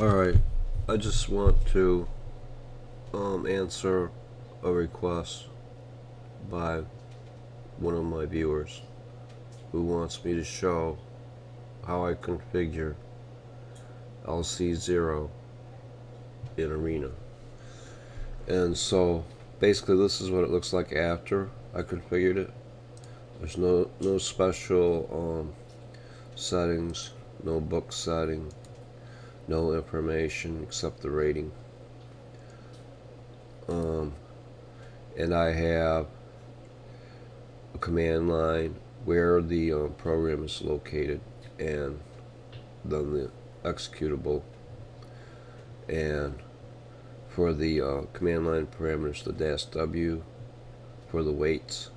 Alright, I just want to um, answer a request by one of my viewers who wants me to show how I configure LC0 in Arena. And so basically this is what it looks like after I configured it. There's no no special um, settings, no book setting, no information except the rating. Um, and I have a command line where the um, program is located and then the executable. And for the uh, command line parameters the dash W for the weights.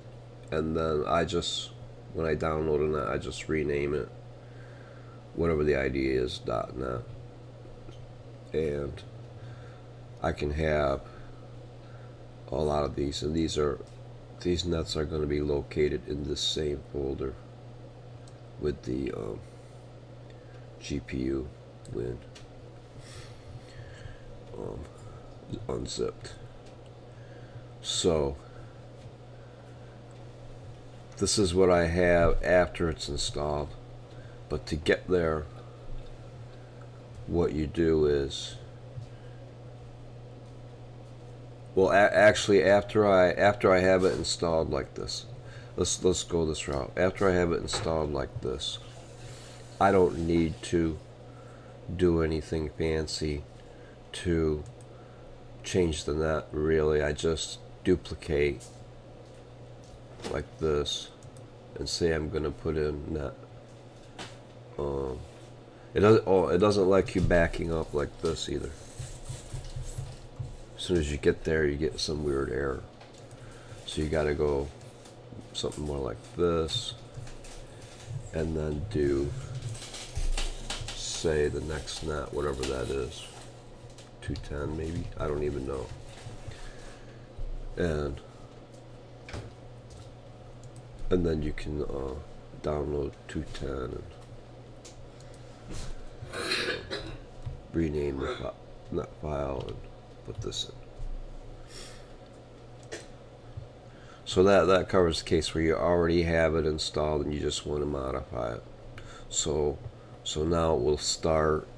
And then I just when I download it I just rename it. Whatever the ID is dot .net and I can have a lot of these and these are these nuts are going to be located in the same folder with the um, GPU when um, unzipped. So this is what I have after it's installed but to get there what you do is well actually after I after I have it installed like this let's let's go this route. After I have it installed like this I don't need to do anything fancy to change the net really. I just duplicate like this and say I'm gonna put in net um, it doesn't. Oh, it doesn't like you backing up like this either. As soon as you get there, you get some weird error. So you got to go something more like this, and then do say the next net, whatever that is, 210 maybe. I don't even know. And and then you can uh, download 210 and rename the fi that file and put this in. So that, that covers the case where you already have it installed and you just want to modify it. So, so now it will start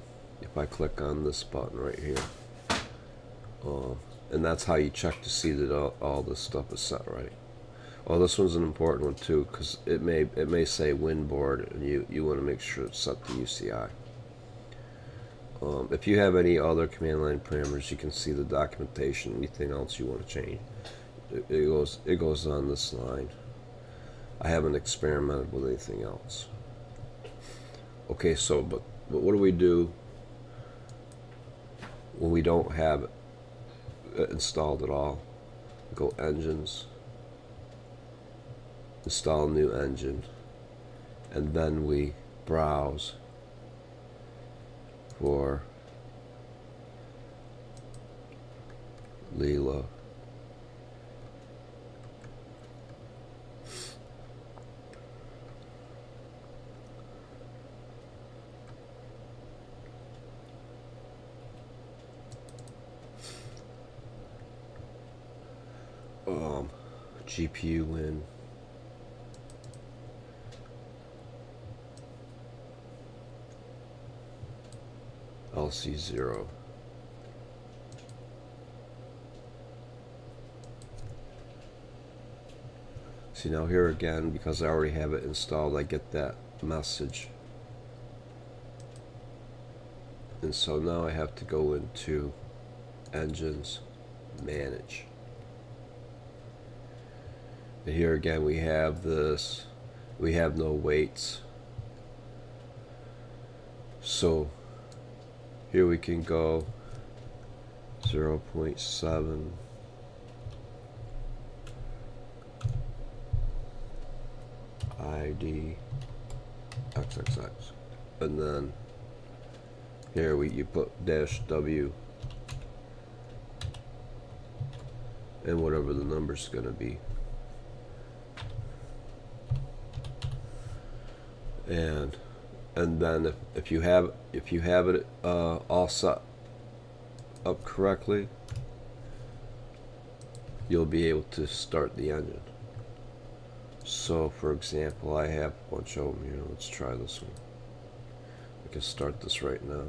if I click on this button right here. Um, and that's how you check to see that all, all this stuff is set right. Oh, this one's an important one too because it may it may say WinBoard and you you want to make sure it's set to UCI. Um, if you have any other command line parameters, you can see the documentation. Anything else you want to change, it, it goes it goes on this line. I haven't experimented with anything else. Okay, so but but what do we do when we don't have it installed at all? Go engines, install new engine, and then we browse for Leela. Um, GPU win. LC0. See now here again, because I already have it installed, I get that message. And so now I have to go into Engines, Manage. And here again we have this, we have no weights. So here we can go. 0 0.7 ID XXX and then here we you put dash W. And whatever the number's gonna be. And and then if, if you have if you have it uh, all set up correctly you'll be able to start the engine. So for example I have a bunch here. Let's try this one. I can start this right now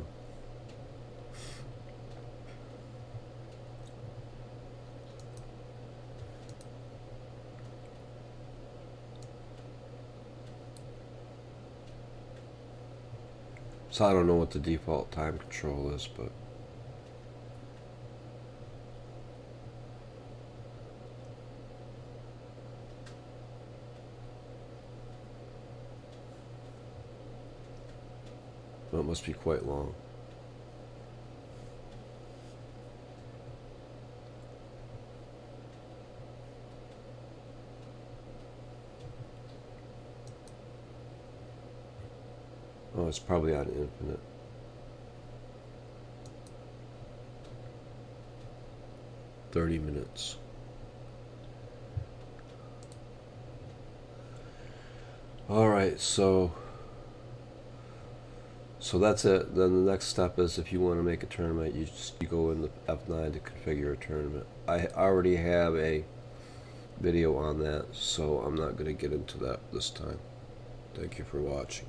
So I don't know what the default time control is, but well, it must be quite long. It's probably on infinite. Thirty minutes. All right, so so that's it. Then the next step is if you want to make a tournament, you just you go in the F9 to configure a tournament. I already have a video on that, so I'm not going to get into that this time. Thank you for watching.